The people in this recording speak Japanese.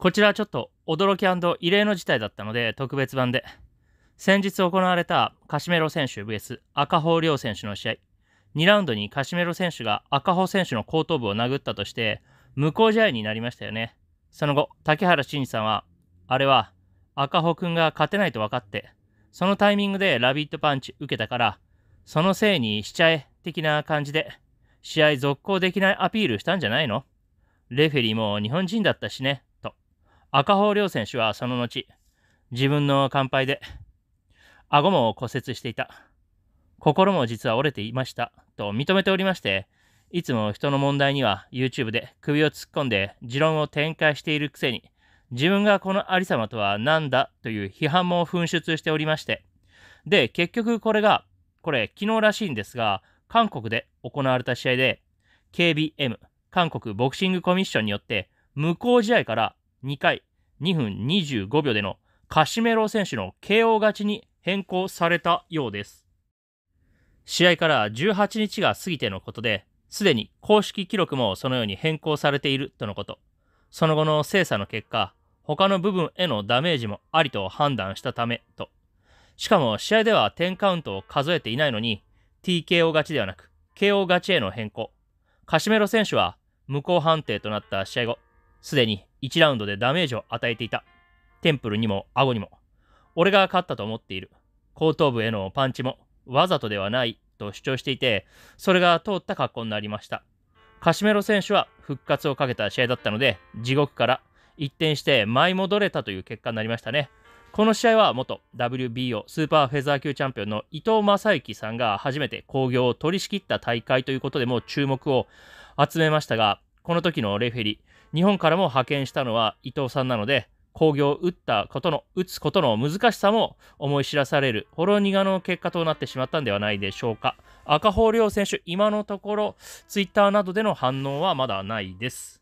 こちらはちょっと驚き異例の事態だったので特別版で。先日行われたカシメロ選手 VS 赤穂亮選手の試合。2ラウンドにカシメロ選手が赤穂選手の後頭部を殴ったとして無効試合になりましたよね。その後竹原慎さんはあれは赤穂くんが勝てないと分かってそのタイミングでラビットパンチ受けたからそのせいにしちゃえ的な感じで試合続行できないアピールしたんじゃないの？レフェリーも日本人だったしね。赤穂亮選手はその後自分の乾杯で顎も骨折していた。心も実は折れていました。と認めておりまして、いつも人の問題には YouTube で首を突っ込んで持論を展開しているくせに、自分がこのありさまとは何だ？という批判も噴出しておりまして、で、結局これが、これ昨日らしいんですが、韓国で行われた試合で、KBM、韓国ボクシングコミッションによって、無効試合から2回2分25秒でのカシメロ選手の KO 勝ちに変更されたようです。試合から18日が過ぎてのことで、すでに公式記録もそのように変更されているとのこと。その後の精査の結果、他の部分へのダメージもありと判断したためと。しかも試合では10カウントを数えていないのに、TKO 勝ちではなく、KO 勝ちへの変更。カシメロ選手は無効判定となった試合後、すでに1ラウンドでダメージを与えていた。テンプルにも顎にも。俺が勝ったと思っている。後頭部へのパンチもわざとではないと主張していて、それが通った格好になりました。カシメロ選手は復活をかけた試合だったので、地獄から一転して舞い戻れたという結果になりましたね。この試合は元 WBO スーパーフェザー級チャンピオンの伊藤正幸さんが初めて興行を取り仕切った大会ということでも注目を集めましたが、この時のレフェリー、日本からも派遣したのは伊藤さんなので、工業を打ったことの、打つことの難しさも思い知らされる、ほろ苦の結果となってしまったんではないでしょうか。赤穂亮選手、今のところ、ツイッターなどでの反応はまだないです。